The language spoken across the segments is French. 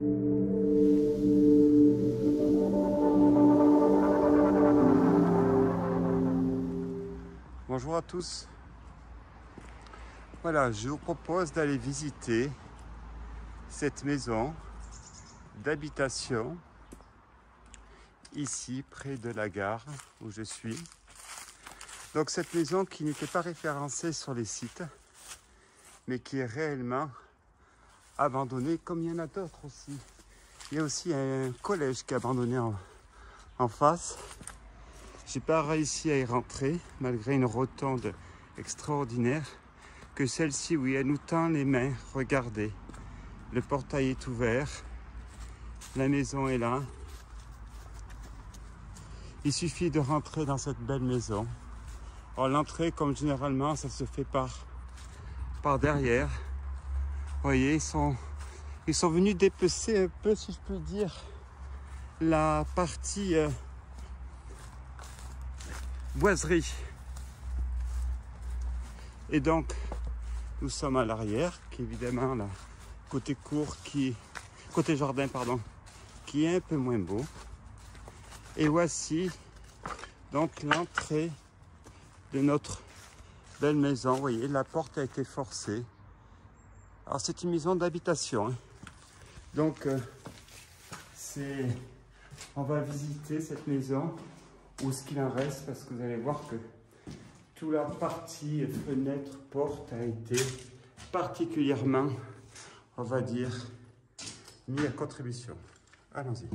Bonjour à tous. Voilà, je vous propose d'aller visiter cette maison d'habitation ici près de la gare où je suis. Donc cette maison qui n'était pas référencée sur les sites, mais qui est réellement abandonnée comme il y en a d'autres aussi. Il y a aussi un collège qui est abandonné en, en face. J'ai pas réussi à y rentrer malgré une rotonde extraordinaire que celle-ci où elle nous tend les mains. Regardez, le portail est ouvert, la maison est là, il suffit de rentrer dans cette belle maison. l'entrée, comme généralement, ça se fait par, par derrière. Vous voyez, ils sont, ils sont venus dépecer un peu, si je peux dire, la partie euh, boiserie. Et donc, nous sommes à l'arrière, qui évidemment, là, côté court, qui, côté jardin, pardon, qui est un peu moins beau. Et voici donc l'entrée de notre belle maison. Vous voyez, la porte a été forcée. Alors c'est une maison d'habitation. Hein. Donc euh, on va visiter cette maison où ce qu'il en reste parce que vous allez voir que toute la partie fenêtre, porte a été particulièrement, on va dire, mis à contribution. Allons-y.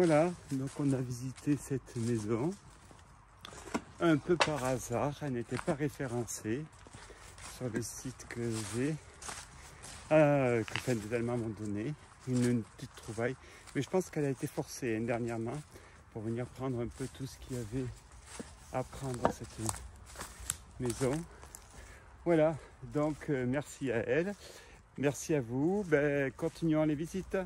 Voilà, donc on a visité cette maison. un peu par hasard. Elle n'était pas référencée sur le site que j'ai, euh, que Allemands m'ont donné. Une, une, petite trouvaille. Mais je pense qu'elle a été forcée hein, dernièrement pour venir prendre un peu tout ce qu'il y avait à prendre dans cette maison. Voilà, donc euh, merci à elle. Merci à vous. Ben, continuons les visites.